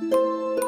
Música